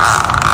Ah!